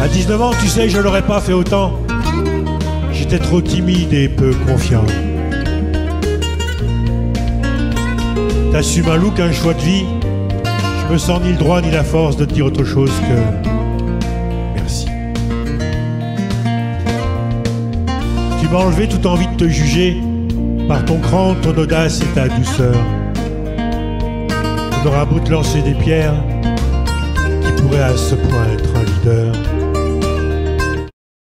À 19 ans, tu sais, je l'aurais pas fait autant. J'étais trop timide et peu confiant. T'assumes un look, un choix de vie. Je me sens ni le droit ni la force de te dire autre chose que merci. Tu m'as enlevé toute envie de te juger par ton cran, ton audace et ta douceur. On aura beau te lancer des pierres qui pourraient à ce point être un.